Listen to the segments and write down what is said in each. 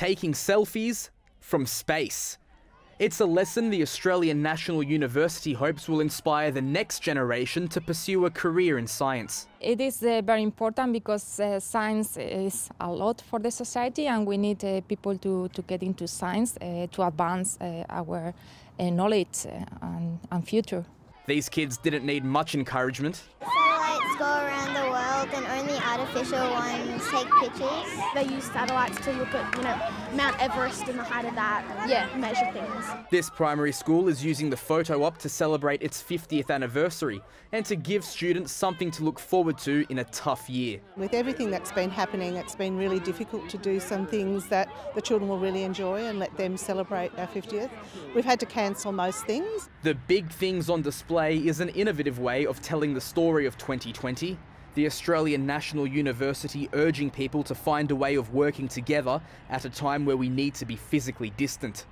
taking selfies from space. It's a lesson the Australian National University hopes will inspire the next generation to pursue a career in science. It is uh, very important because uh, science is a lot for the society and we need uh, people to, to get into science uh, to advance uh, our uh, knowledge and, and future. These kids didn't need much encouragement. Satellites go world and only artificial ones take pictures. They use satellites to look at, you know, Mount Everest and the height of that and yeah. measure things. This primary school is using the photo op to celebrate its 50th anniversary and to give students something to look forward to in a tough year. With everything that's been happening, it's been really difficult to do some things that the children will really enjoy and let them celebrate our 50th. We've had to cancel most things. The big things on display is an innovative way of telling the story of 2020 the Australian National University urging people to find a way of working together at a time where we need to be physically distant.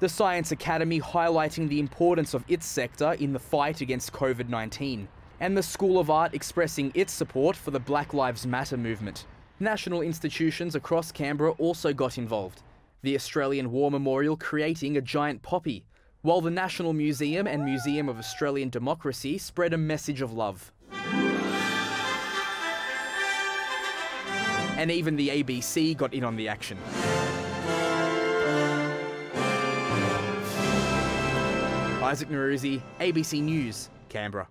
The Science Academy highlighting the importance of its sector in the fight against COVID 19, and the School of Art expressing its support for the Black Lives Matter movement. National institutions across Canberra also got involved. The Australian War Memorial creating a giant poppy, while the National Museum and Museum of Australian Democracy spread a message of love. And even the ABC got in on the action. Isaac Nowroozi, ABC News, Canberra.